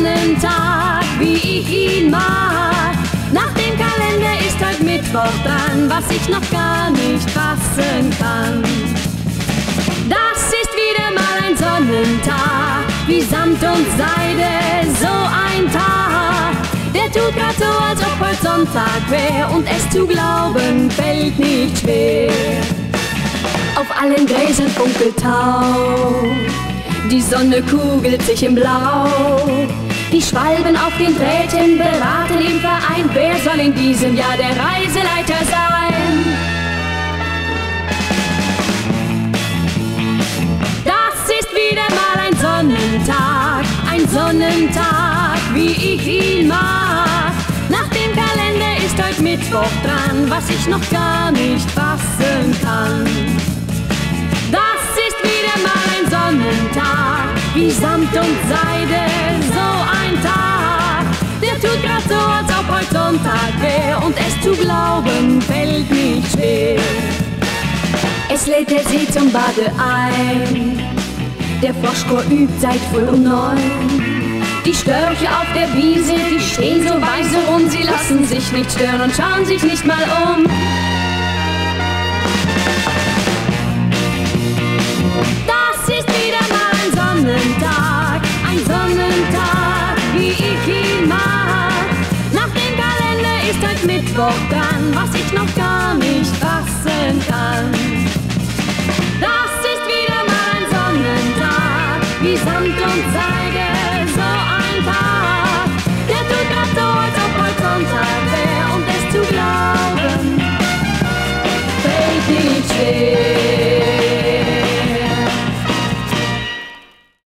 Sonnentag, wie ich ihn mag. Nach dem Kalender ist heute Mittwoch dran, was ich noch gar nicht fassen kann. Das ist wieder mal ein Sonnentag, wie Samt und Seide, so ein Tag. Der tut grad so, als ob heute Sonntag wär und es zu glauben fällt nicht schwer. Auf allen Gräsern funkelt Tau, die Sonne kugelt sich im Blau. Die Schwalben auf den Drähten beraten im Verein, wer soll in diesem Jahr der Reiseleiter sein? Das ist wieder mal ein Sonnentag, ein Sonnentag, wie ich ihn mag. Nach dem Kalender ist heute Mittwoch dran, was ich noch gar nicht fassen kann. Das ist wieder mal ein Sonnentag, wie Samt und Seide, heute Sonntag wär und es zu glauben fällt nicht schwer. Es lädt der See zum Bade ein, der Froschchor übt seit früh um neun. Die Störche auf der Wiese, die stehen so weise rum, sie lassen sich nicht stören und schauen sich nicht mal um. Woran, was ich noch gar nicht fassen kann. Das ist wieder mal ein Sonnentag, wie Sand und Sand.